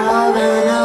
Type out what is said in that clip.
I've been on